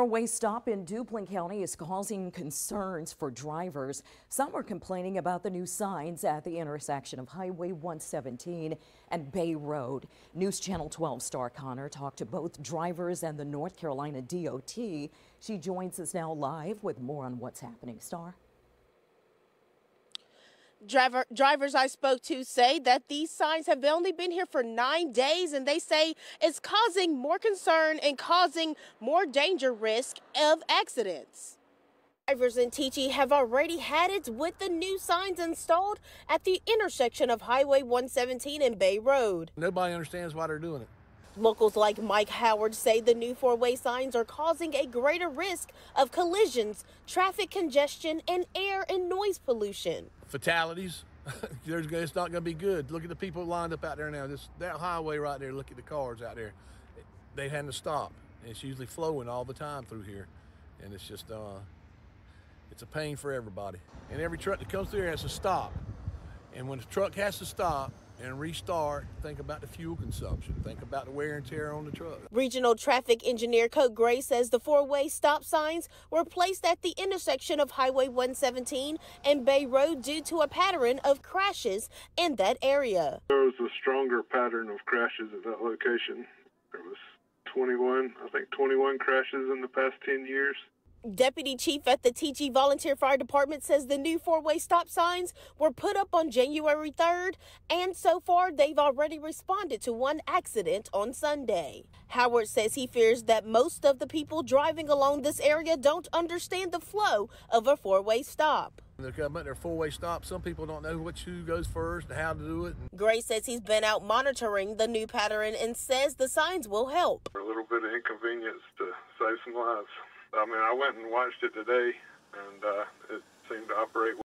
Four-way stop in Duplin County is causing concerns for drivers. Some are complaining about the new signs at the intersection of Highway 117 and Bay Road. News Channel 12 star Connor talked to both drivers and the North Carolina DOT. She joins us now live with more on what's happening. Star. Driver, drivers I spoke to say that these signs have only been here for nine days and they say it's causing more concern and causing more danger risk of accidents. Drivers in Teachey have already had it with the new signs installed at the intersection of Highway 117 and Bay Road. Nobody understands why they're doing it. Locals like Mike Howard say the new four way signs are causing a greater risk of collisions, traffic congestion, and air and noise pollution. Fatalities. There's, it's not going to be good. Look at the people lined up out there now. This that highway right there. Look at the cars out there. They had to stop. And it's usually flowing all the time through here, and it's just uh, it's a pain for everybody. And every truck that comes through here has to stop. And when the truck has to stop, and restart, think about the fuel consumption, think about the wear and tear on the truck. Regional traffic engineer Coke Gray says the four way stop signs were placed at the intersection of Highway 117 and Bay Road due to a pattern of crashes in that area. There was a stronger pattern of crashes at that location. There was 21, I think 21 crashes in the past 10 years. Deputy Chief at the Teachey Volunteer Fire Department says the new four way stop signs were put up on January 3rd, and so far they've already responded to one accident on Sunday. Howard says he fears that most of the people driving along this area don't understand the flow of a four way stop. They're coming, they're four way stop. Some people don't know which who goes first and how to do it. Gray says he's been out monitoring the new pattern and says the signs will help. A little bit of inconvenience to save some lives. I mean, I went and watched it today, and uh, it seemed to operate